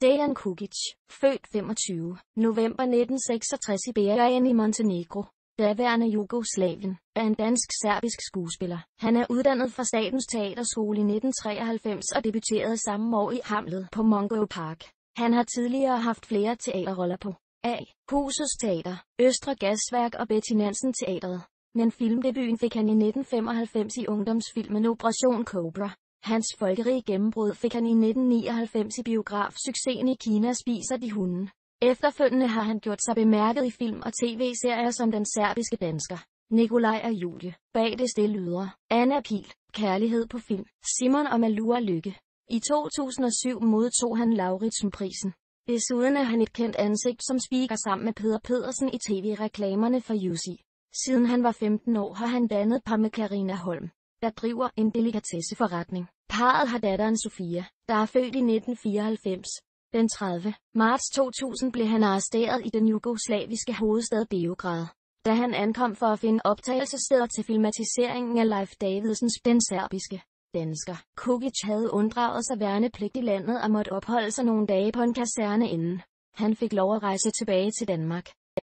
Dejan Kukic, født 25. november 1966 i Berian i Montenegro, daværende Jugoslavien, er en dansk-serbisk skuespiller. Han er uddannet fra Statens Teaterskole i 1993 og debuterede samme år i Hamlet på Mongo Park. Han har tidligere haft flere teaterroller på A. Husets Teater, Østre Gasværk og Betty Nansen Teatret. Men filmdebuten fik han i 1995 i ungdomsfilmen Operation Cobra. Hans folkerige gennembrud fik han i 1999 i biografsuccesen i Kina spiser de hunden. Efterfølgende har han gjort sig bemærket i film og tv-serier som Den serbiske dansker, Nikolaj og Julie, Bag det stille ydre, Anna Pil, Kærlighed på film, Simon og Malua Lykke. I 2007 modtog han Lauritsen-prisen. Desuden er han et kendt ansigt som speaker sammen med Peter Pedersen i tv-reklamerne for Jussi. Siden han var 15 år har han dannet par med Karina Holm, der driver en delikatesseforretning. Parret har datteren Sofia, der er født i 1994. Den 30. marts 2000 blev han arresteret i den jugoslaviske hovedstad Beograd, da han ankom for at finde optagelsessteder til filmatiseringen af Leif Davidsens Den serbiske dansker. Kukic havde unddraget sig værnepligt i landet og måtte opholde sig nogle dage på en kaserne inden. Han fik lov at rejse tilbage til Danmark.